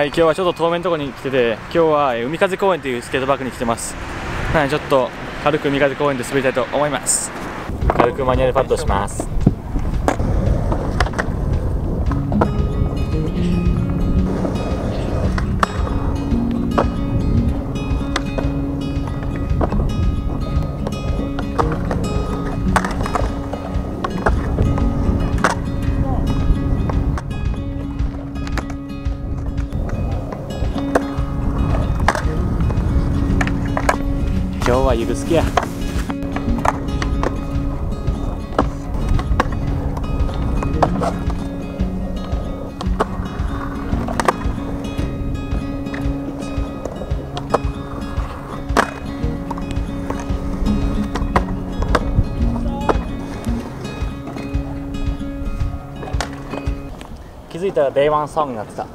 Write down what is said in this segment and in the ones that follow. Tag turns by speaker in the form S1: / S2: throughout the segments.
S1: はい今日はちょっと遠目のところに来てて今日はえ海風公園というスケートパークに来てます。なのでちょっと軽く海風公園で滑りたいと思います。軽くマニュアルパッドします。はゆるすきや。気づいたら Day1 ソングになってた。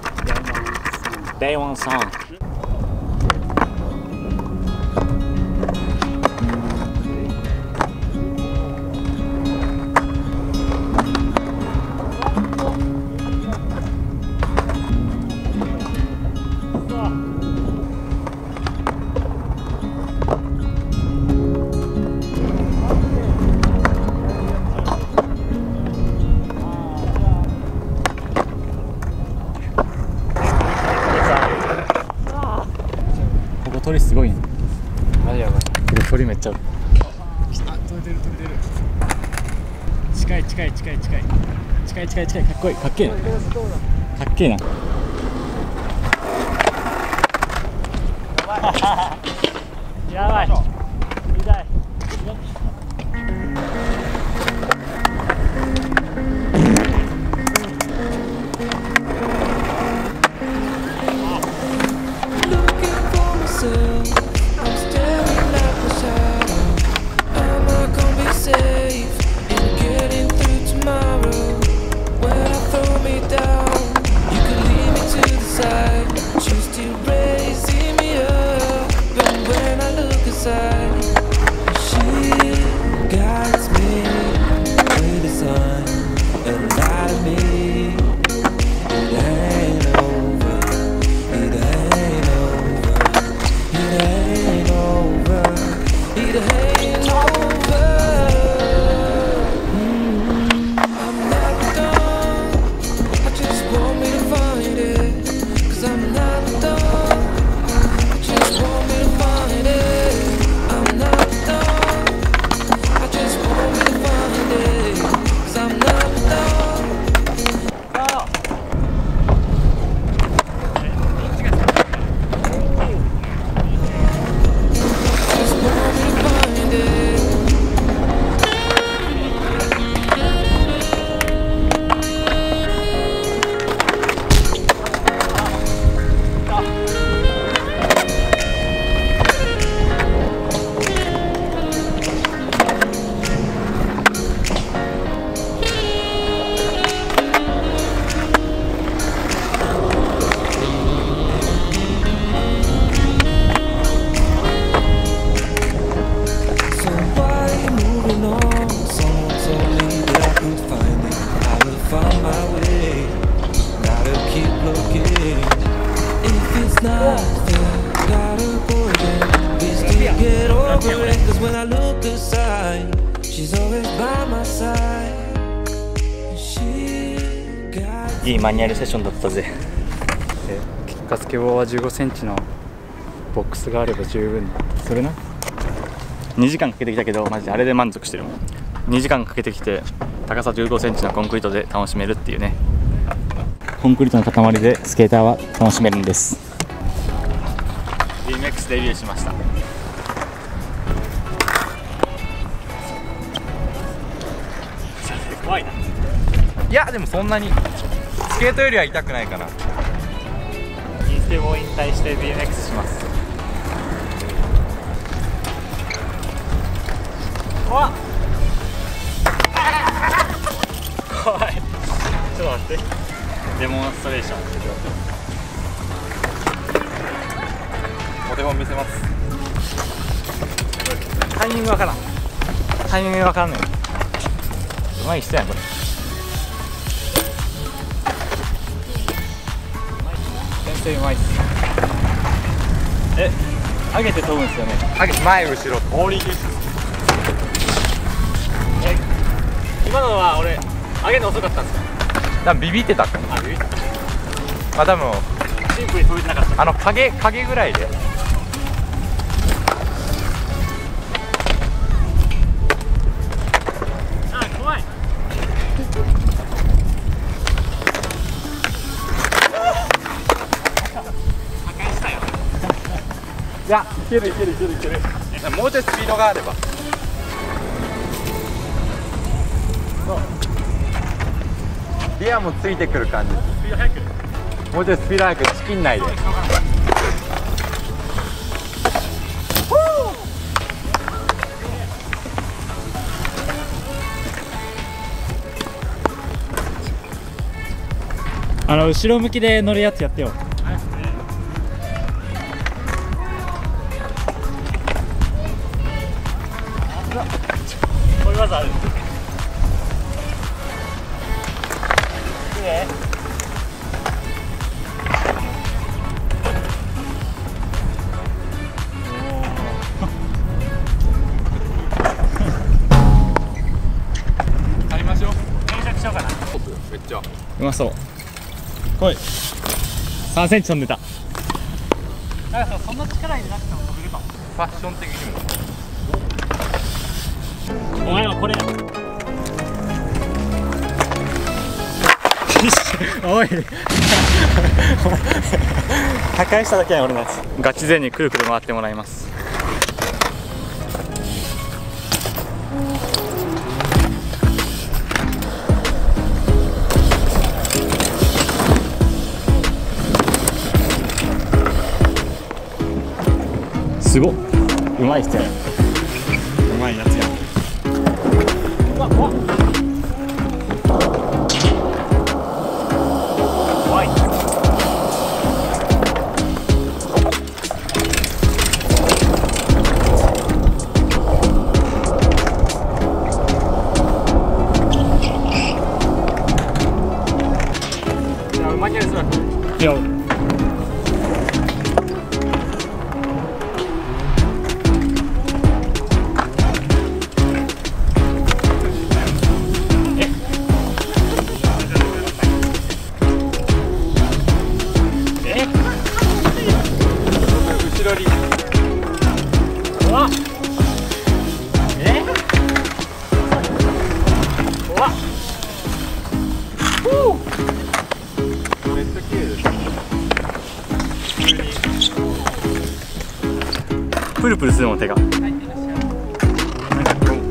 S1: Day1 ソングちゃあ取れてる取れてる近い近い近い近い。近い。近い近い。かっこいいかっけえなかっけえな。やばいいいマニュアルセッションだったぜ
S2: 結果スケボーは1 5センチのボックスがあれば十分それな
S1: 2時間かけてきたけどマジであれで満足してるもん2時間かけてきて高さ1 5センチのコンクリートで楽しめるっていうねコンクリートの塊でスケーターは楽しめるんです。BMX デビューしました怖いな。い
S3: やでもそんなにスケートよりは痛くないかな。
S1: インステを引退して BMX します。
S4: 怖っ。怖い。ちょっと待って。デモンストレーション。
S3: お手本見せます。
S4: タイミングわからん。タイミングわからんないまい人やんこれ。全然うまいっす。え上げて飛ぶんですよね。
S3: あ前後ろ。オーリーです
S4: え今のは俺上げるの遅かったんですか？
S3: 多分ビビってたか
S4: あビビった。
S3: まあ多分
S4: シンプルに飛べてなかった。
S3: あの影影ぐらいでけるいけるいけるいけるもうちょいスピードがあればギアもついてくる感じもうちょいスピード速くチキン内で
S5: あの後ろ向きで乗るやつやってよ
S4: そう。来い。3センチ飛んでた。なんかそんな力入れなくても飛べるかも。
S3: ファッション的にも。
S4: お前はこれや。おい。破壊しただけやん俺のやつ。ガチ勢にくるくる回ってもらいますすごっ。うまい人や。うまいやつや。うわ怖っプルするもん手が。なん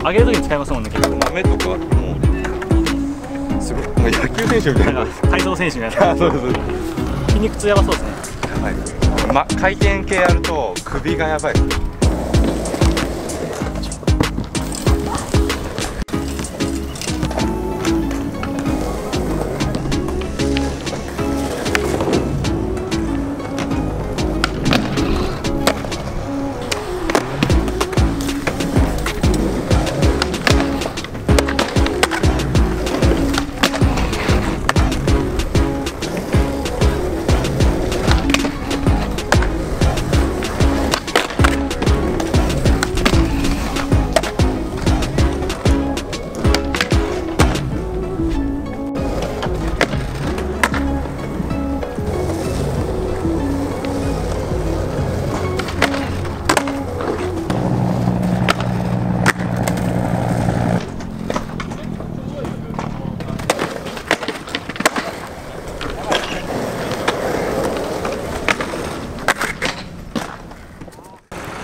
S4: か上げるときに使いますもんね結構。
S3: 豆とかもうすごいなんか野球選手みたいな。
S4: 体操選手みたいな。
S3: そうそう
S4: 筋肉痛やばそうですね。
S3: やばい。ま、回転系やると首がやばい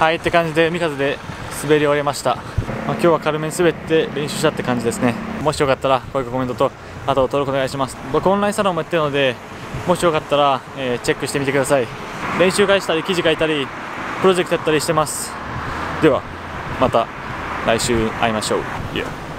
S4: はいって感じで海風で滑り終えました、まあ、今日は軽めに滑って練習したって感じですね。もしよかったら高評価コメントとあと登録お願いします。僕オンラインサロンもやってるのでもしよかったら、えーチェックしてみてください。練習会したり記事書いたりプロジェクトやったりしてます。ではまた来週会いましょう。Yeah